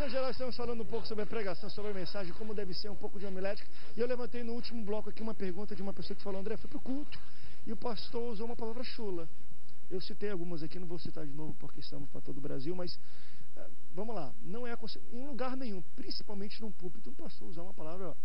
Então, geral, estamos falando um pouco sobre a pregação, sobre a mensagem, como deve ser um pouco de homilética. E eu levantei no último bloco aqui uma pergunta de uma pessoa que falou, André, foi pro culto e o pastor usou uma palavra chula. Eu citei algumas aqui, não vou citar de novo porque estamos para todo o Brasil, mas uh, vamos lá. Não é em lugar nenhum, principalmente num púlpito, um pastor usar uma palavra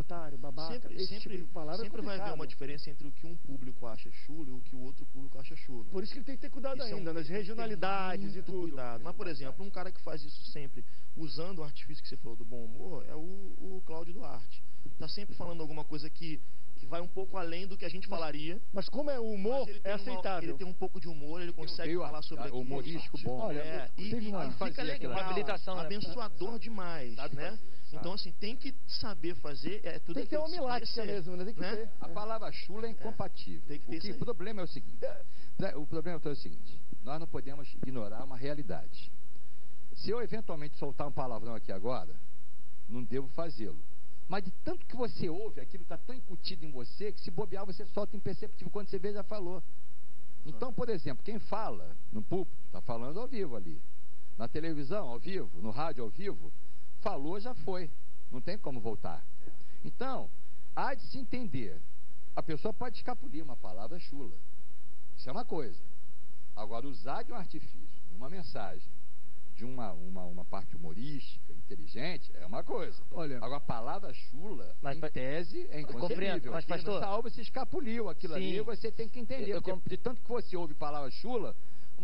otário, babaca, sempre, esse sempre, tipo de palavra é Sempre vai haver uma diferença entre o que um público acha chulo e o que o outro público acha chulo. Por isso que ele tem que ter cuidado Isso é um- ainda, nas regionalidades e tudo. Cuidado. Mas, por exemplo, um cara que faz isso sempre, usando o artifício que você falou do bom humor, é o, o Cláudio Duarte. Tá sempre falando alguma coisa que, que vai um pouco além do que a gente falaria. Mas como é o humor, é tem uma- aceitável. ele tem um pouco de humor, ele consegue veio falar a- sobre aquilo. humorístico bom. Olha, É, e, e- uma- e fica legal. Uma habilitação, né? abençoador demais, Sabe né? fazer. Então, assim, tem que saber fazer, é tudo Tem que ter uma milática conhecer, mesmo, né? Tem que né? ter. A palavra chula é incompatível. tem que ter o, isso que, o problema é o seguinte: o problema é o seguinte, nós não podemos ignorar uma realidade. Se eu eventualmente soltar um palavrão aqui agora, não devo fazê-lo. Mas de tanto que você ouve, aquilo está tão incutido em você que se bobear você solta imperceptível quando você vê já falou. Então, por exemplo, quem fala no púlpito está falando ao vivo ali. Na televisão, ao vivo, no rádio, ao vivo, falou, já foi. Não tem como voltar. Então, há de se entender. A pessoa pode escapulir uma palavra chula. Isso é uma coisa. Agora, usar de um artifício, uma mensagem, de uma, uma, uma parte humorística, inteligente, é uma coisa. Olha- Agora, a palavra chula, Mas, em tese, é inconcebível. mas, pastor- Salvo se escapuliu aquilo Sim. ali, você tem que entender. Eu- eu De tanto que você ouve palavra chula,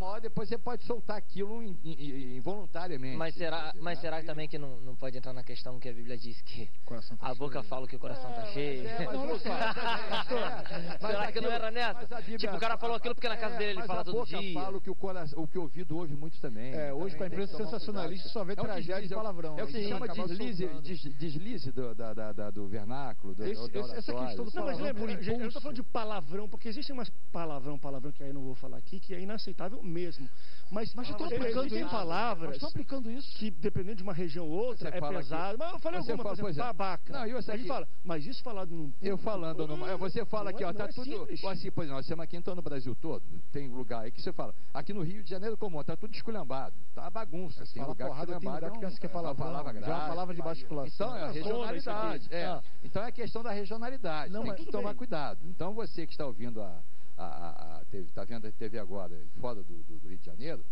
uma hora depois você pode soltar aquilo in- in- involuntariamente. Mas será, dizer, mas será que também que não, não pode entrar na questão que a Bíblia diz que Coração tá a boca cheio. fala que o coração tá cheio? É, mas só, é, mas Será que aquilo- não era nessa? a Tipo, o cara falou aquilo porque na casa é, dele ele mas fala a todo boca dia. fala o que o, coração, o que o ouvido ouve muito também. É, hoje com a imprensa sensacionalista só vê É tragédia e palavrão. É o que se chama deslize, soltando. des- deslize do, da, da, da- do vernáculo, do, Esse- do esse- essa questão do sabe? Não, mas Palavrão eu não tô falando de palavrão, porque existe umas palavrão, palavrão que aí eu não vou falar aqui, que é inaceitável mesmo. Mas, Mas eu é, aplicando isso. palavras Mas estão aplicando isso. que, dependendo de uma região ou outra, é pesado. que- Mas eu falei você alguma, fala, exemplo, é. babaca. Não, e gente aqui- fala, mas isso falado num Eu falando, numa, você fala aqui, é- ó, tá é tudo. simples. Assim, pois nós estamos aqui então no Brasil todo. Tem lugar aí que você fala. Aqui no Rio de Janeiro comum, tá tudo esculhambado. Tá uma bagunça. Tem fala lugar porrada, que tem lugar que é pensa que é palavrão, palavra já é uma grave. palavra de baixa circulação. Então é a É regionalidade. aqui. É. Ah. Então é a questão da regionalidade. Não, tem mas que tomar cuidado. Então você que está ouvindo a. a, a, a tá vendo a TV agora, fora do, do- do Rio de Janeiro,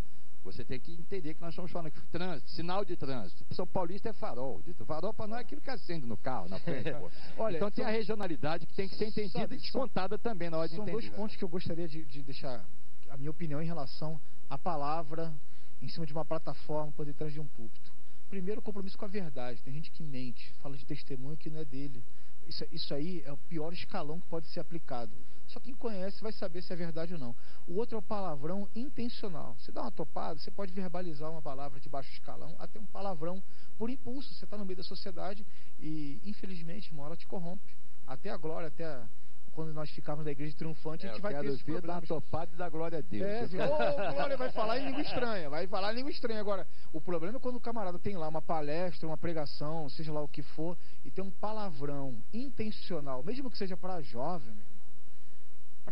você tem que entender que nós estamos falando que trânsito, sinal de trânsito. São Paulista é farol. Dito farol para nós é aquilo que acende no carro, na frente. Olha, então tem são- a regionalidade que tem que ser entendida Sabe, e são- descontada também na hora de São entender. dois pontos que eu gostaria de, de deixar a minha opinião em relação à palavra em cima de uma plataforma por detrás de um púlpito. Primeiro, o compromisso com a verdade. Tem gente que mente, fala de testemunho que não é dele. Isso, isso aí é o pior escalão que pode ser aplicado. Só quem conhece vai saber se é verdade ou não. O outro é o palavrão intencional. Você dá uma topada, você pode verbalizar uma palavra de baixo escalão até um palavrão por impulso. Você está no meio da sociedade e, infelizmente, uma hora te corrompe. Até a glória, até a- quando nós ficávamos na igreja triunfante, a É, gente eu vai ter dar uma problemas. topada e dar glória a Deus. É, fala- Ô, Glória vai falar em língua estranha, vai falar em língua estranha. Agora, o problema é quando o camarada tem lá uma palestra, uma pregação, seja lá o que for, e tem um palavrão intencional, mesmo que seja para jovem,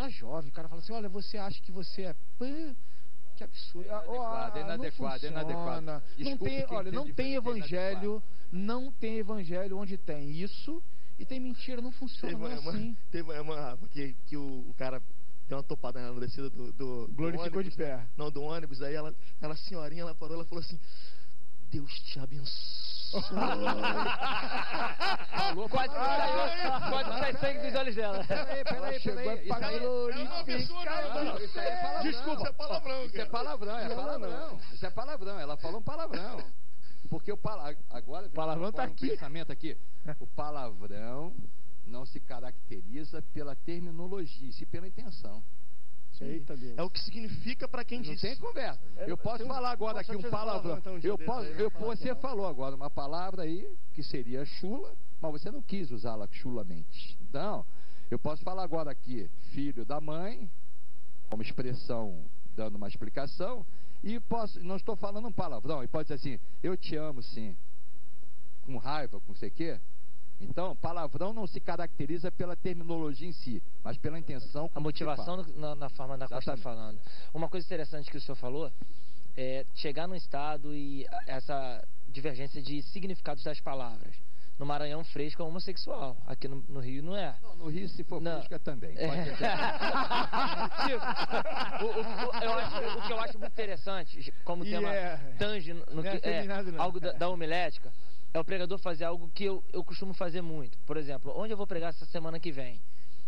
Para jovem, o cara fala assim: olha, você acha que você é. Pã, que absurdo. Ah, ó, ah, Inadequado, é não inadequado, é inadequado. Não tem, olha, não tem é evangelho, não tem evangelho onde tem isso e tem mentira, não funciona Teve não é uma, assim. teve uma que, que o, o cara deu uma topada na descida do, do, do Glorificou ônibus, de pé. Não, do ônibus. Aí ela, ela senhorinha, ela parou, ela falou assim: Deus te abençoe. Quase saiu, quase sai sangue dos olhos dela. Peraí, peraí, Chegou peraí. Isso pra aí-. Não, não, isso aí é palavrão. Desculpa, isso é palavrão, Isso é palavrão, é Não, não, palavrão. Isso é palavrão. Ela falou um palavrão. Porque o pala... agora Palavrão tá um aqui. pensamento aqui. O palavrão não se caracteriza pela terminologia, e sim pela intenção. Eita Deus. É o que significa pra quem Não diz. tem conversa. É, Eu posso um- falar agora aqui um palavrão. palavrão, então, um Eu posso, eu, você falou agora uma palavra aí que seria chula, mas você não quis usá-la chulamente. Então, eu posso falar agora aqui, filho da mãe, como expressão dando uma explicação, e posso, não estou falando um palavrão, e pode dizer assim, eu te amo sim, com raiva, com sei o quê. Então, palavrão não se caracteriza pela terminologia em si, mas pela intenção. A motivação na, na forma da qual está falando. Uma coisa interessante que o senhor falou é chegar num estado e essa divergência de significados das palavras. No Maranhão, fresco é homossexual. Aqui no, no Rio não é. Não, no Rio, se for Não. fresca também. Pode É. Tipo, o, o- o- eu acho- o que eu acho muito interessante, como E tema é- tange no, no é que- é, algo da, da homilética, é o pregador fazer algo que eu, eu costumo fazer muito. Por exemplo, onde eu vou pregar essa semana que vem?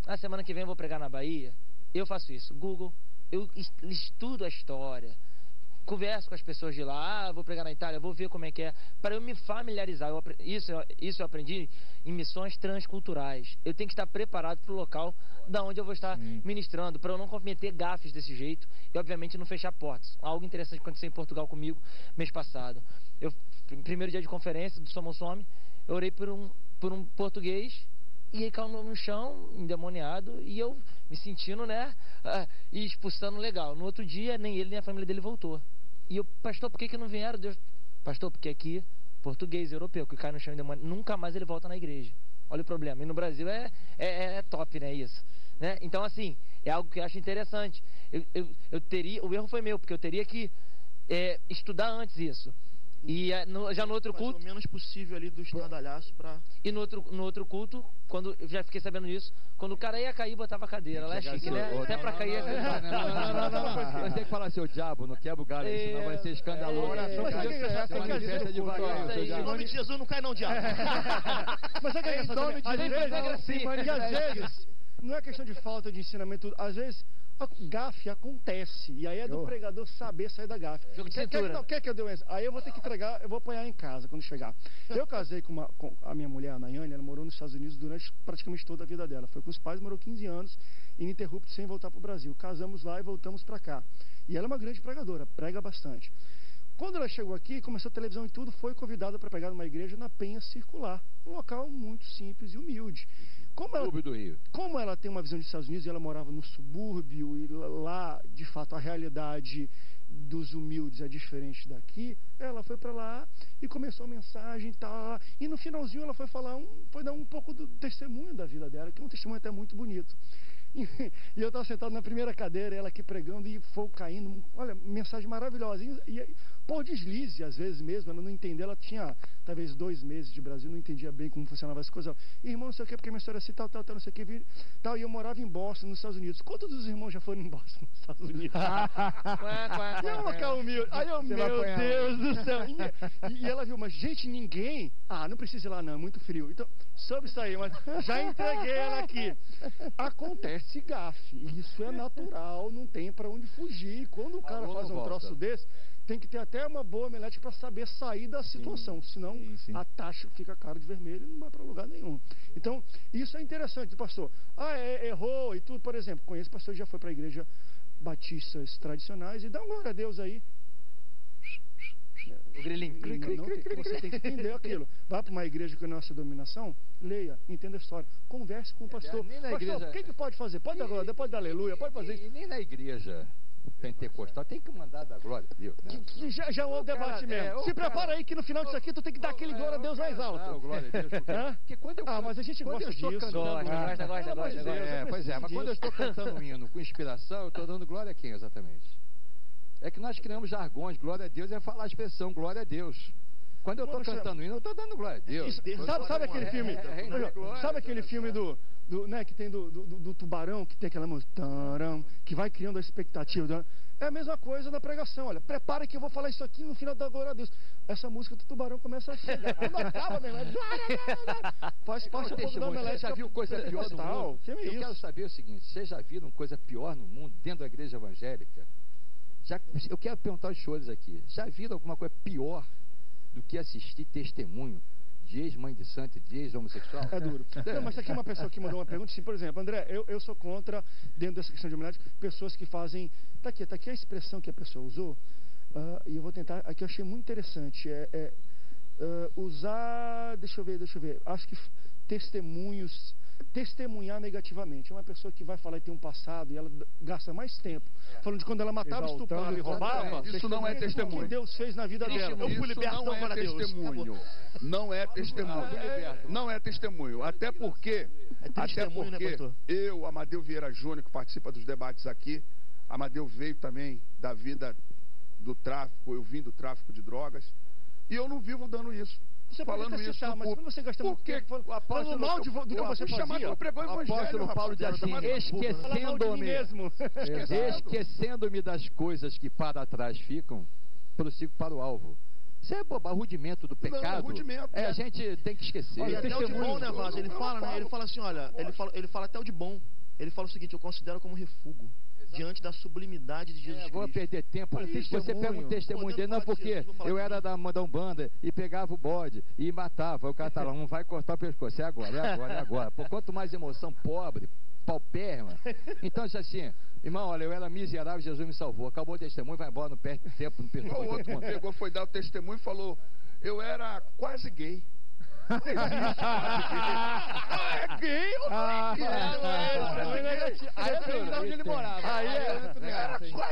Ah, semana que vem eu vou pregar na Bahia. Eu faço isso. Google, eu es- estudo a história. Converso com as pessoas de lá, ah, vou pregar na Itália, vou ver como é que é, para eu me familiarizar. Eu isso, eu- isso eu aprendi em missões transculturais. Eu tenho que estar preparado para o local da onde eu vou estar Sim. ministrando, para eu não cometer gafes desse jeito e, obviamente, não fechar portas. Algo interessante aconteceu em Portugal comigo mês passado. Eu, pr- primeiro dia de conferência do Somos Some, eu orei por um, por um português e ele caiu no, no chão, endemoniado, e eu me sentindo, né, ah, e expulsando legal. No outro dia, nem ele nem a família dele voltou. E eu, pastor, por que, que não vieram? Deus, pastor, porque aqui, português, europeu, que cai no chão endemoniado, nunca mais ele volta na igreja. Olha o problema. E no Brasil é, é, é top, né, isso. Né? Então, assim, é algo que eu acho interessante. Eu, eu, eu teria, o erro foi meu, porque eu teria que é, estudar antes isso. E é, no- já no outro culto, o menos possível ali do estradalhaço pra... e no outro, no outro culto, quando eu já fiquei sabendo disso, quando o cara ia cair, botava a cadeira. Lá é chique, assim, né? Até pra cair não, é não, não, não, não, não, não. Você tem que falar, seu diabo, não quebra o galho, senão vai ser escandaloso. É? é? Em nome de Jesus, não cai não, diabo. Mas sabe o que é Em nome de Jesus, assim, e às vezes não é questão de falta de ensinamento, às vezes a gafe acontece. E aí é do Oh. pregador saber sair da gafe. Jogo de Quer- quer, cintura. não, quer que eu dê um exemplo? Aí eu vou ter que entregar, eu vou apanhar em casa quando chegar. Eu casei com, uma, com a minha mulher, a Nayane, ela morou nos Estados Unidos durante praticamente toda a vida dela. Foi com os pais, morou 15 anos, ininterrupto, sem voltar para o Brasil. Casamos lá e voltamos para cá. E ela é uma grande pregadora, prega bastante. Quando ela chegou aqui, começou a televisão e tudo, foi convidada para pregar numa igreja na Penha Circular. Um local muito simples e humilde. Como ela do Rio. como ela tem uma visão dos Estados Unidos e ela morava no subúrbio e lá, de fato, a realidade dos humildes é diferente daqui, ela foi para lá e começou a mensagem e tal. E no finalzinho ela foi falar, um, foi dar um pouco do testemunho da vida dela, que é um testemunho até muito bonito. E, e eu estava sentado na primeira cadeira, ela aqui pregando e fogo caindo. Olha, mensagem maravilhosa. E, e por deslize, às vezes mesmo, ela não entendeu. Ela tinha talvez dois meses de Brasil, não entendia bem como funcionava as coisas. Irmão, não sei o que, porque minha história é assim, tal, tal, tal, não sei o que. Tal, e eu morava em Boston, nos Estados Unidos. Quantos dos irmãos já foram em Boston, nos Estados Unidos? E é um local humilde. Aí eu, Você meu. Deus do céu. E, e ela viu, mas gente, ninguém. Ah, não precisa ir lá não, é muito frio. Então, soube aí, mas já entreguei ela aqui. Acontece gafe. Isso é natural, não tem pra onde fugir. Quando o cara Alô, faz um volta. troço desse, tem que ter até uma boa melete pra saber sair da situação. Senão sim, sim. a taxa fica cara de vermelho e não vai pra lugar nenhum. Então, isso é interessante, pastor. Ah, é, errou e tudo, por exemplo. Conheço pastor que já foi pra igreja batistas tradicionais e dá uma glória a Deus aí. O grilinho. Não, não tem- você tem que entender aquilo. Vá para uma igreja com a nossa dominação, leia, entenda a história, converse com o pastor. nem na pastor, igreja- o que, que pode fazer? Pode dar glória, pode dar aleluia, pode fazer isso. E nem na igreja pentecostal tem que mandar dar glória a Deus. né? Que- que já, já é um O cara- debate é, mesmo. o Se cara- prepara aí que no final disso aqui tu tem que dar aquele glória a Deus mais alto. glória a Deus. Porque, quando eu Ah, mas a gente gosta estou disso. cantando- Gosta, Ah, gosta, gosta, gosta, É, pois é, mas quando eu estou cantando um hino com inspiração, eu estou dando glória a quem exatamente? É que nós criamos jargões, glória a Deus é falar a expressão glória a Deus. Quando eu estou cantando hino, eu estou dando glória a Deus. Isso, sabe, sabe aquele é, filme? é, é, Olha, glória, sabe aquele glória, filme do, do, né, que tem do, do, do- do tubarão, que tem aquela música, taram, que vai criando a expectativa. É a mesma coisa na pregação. Olha, prepara que eu vou falar isso aqui no final da glória a Deus. Essa música do tubarão começa a chegar. Quando acaba, meu irmão, glória. faz parte pouco da Você já viu coisa pior no mundo? Que é Eu isso? quero saber o seguinte: vocês já viram coisa pior no mundo dentro da igreja evangélica? Já, eu quero perguntar aos senhores aqui: já viram alguma coisa pior do que assistir testemunho de ex-mãe de santo, de ex-homossexual? É duro. Não, mas aqui uma pessoa que mandou uma pergunta, assim, por exemplo, André, eu, eu sou contra, dentro dessa questão de homenagem, pessoas que fazem. Tá aqui, tá aqui a expressão que a pessoa usou, ah, e eu vou tentar. Aqui eu achei muito interessante. É, é, ah, usar. Deixa eu ver, deixa eu ver. Acho que testemunhos. Testemunhar negativamente. É uma pessoa que vai falar e tem um passado e ela gasta mais tempo falando de quando ela matava, Exaltando estuprava e roubava. contando. Isso não é testemunho. que Deus fez na vida dela. Eu fui Isso liberto, não é Deus. testemunho. Não é testemunho. Não é testemunho. Até porque, É até testemunho, né, porque pastor? eu, Amadeu Vieira Júnior, que participa dos debates aqui, Amadeu veio também da vida do tráfico, eu vim do tráfico de drogas. E eu não vivo dando isso. Você pode falando isso citar, no mas quando você gasta muito tempo falando- o apóstolo- falando mal de do que você chamado fazia. para pregar o apóstolo. Paulo diz assim, esquecendo-me mesmo. esquecendo-me das coisas que para trás ficam, prossigo para o alvo. Isso é boba, rudimento do pecado. rudimento, é, né? a gente tem que esquecer. E até o de bom, né, Vaz? Ele fala, né? Ele fala assim, olha, ele fala, ele fala até o de bom. Ele fala o seguinte, eu considero como refúgio diante da sublimidade de Jesus É, vou Cristo. perder tempo. Olha, Você testemunho. pega um testemunho dele, não, porque Jesus, vou eu era da, da Umbanda e pegava o bode e matava. O cara tá lá, não vai cortar o pescoço. É agora, é agora, é agora. Por quanto mais emoção, pobre, paupérrima. Então, assim, irmão, olha, eu era miserável, Jesus me salvou. Acabou o testemunho, vai embora, não perde tempo, não perde O outro pegou, foi dar o testemunho e falou: Eu era quase gay. É gay ou não é? Ah, é, é gay. Aí é onde ele morava. Aí é-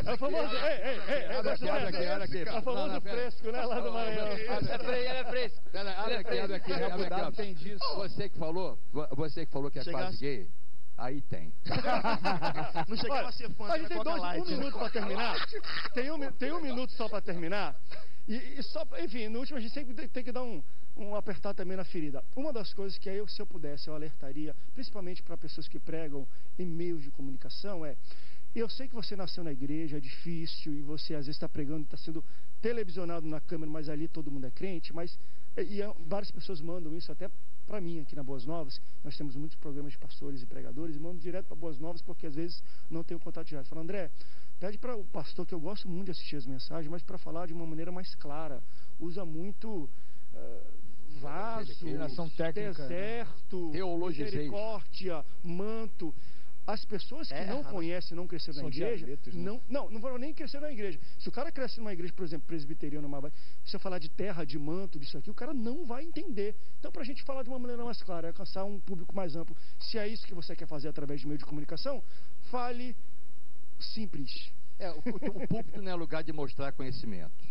É famoso, ei, ei, ei, Olha aqui, olha aqui. É famoso fresco, né, lá do Maranhão. É ele é fresco. Olha, aqui, olha aqui, ó. tem disso. Você que falou, vo- você que falou que é quase gay, aí tem. Não chegava a ser fã, a gente tem dois, um minuto para terminar. Tem um, tem um minuto só para terminar. E, e só, enfim, no último a gente sempre tem que dar um, um apertar também na ferida. Uma das coisas que eu, se eu pudesse, eu alertaria, principalmente para pessoas que pregam em meios de comunicação, é eu sei que você nasceu na igreja, é difícil, e você às vezes está pregando, está sendo televisionado na câmera, mas ali todo mundo é crente, mas e, e várias pessoas mandam isso até para mim aqui na Boas Novas. Nós temos muitos programas de pastores e pregadores e mandam direto para Boas Novas porque às vezes não um contato direto. Fala, André, pede para o pastor que eu gosto muito de assistir as mensagens, mas para falar de uma maneira mais clara. Usa muito eh, vaso, técnica, né? deserto, misericórdia, manto. As pessoas que É, não conhecem, não cresceram na igreja, dialetos, né? não, não, não vão nem crescer na igreja. Se o cara cresce numa igreja, por exemplo, presbiteriana, uma, se eu falar de terra, de manto, disso aqui, o cara não vai entender. Então, para a gente falar de uma maneira mais clara, alcançar um público mais amplo, se é isso que você quer fazer através de meio de comunicação, fale simples. É, o, o- o púlpito não é lugar de mostrar conhecimento.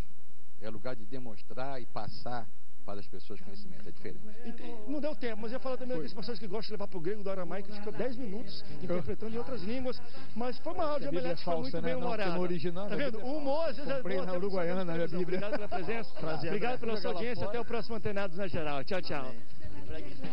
É lugar de demonstrar e passar para as pessoas conhecimento. É diferente. Ente- Não deu tempo, mas eu ia falar também daqueles pastores que gostam de levar para o grego do aramaico, que ficou 10 minutos interpretando em outras línguas. Mas foi uma aula de A Bíblia é foi muito né? bem humorada. original, Tá vendo? O humor, às vezes, é bom na Uruguaiana, na minha televisão. Bíblia. Obrigado pela presença. Prazer, Obrigado André. pela sua audiência. fora. Até o próximo Antenados na Geral. Tchau, tchau. Amém. E pregue isso.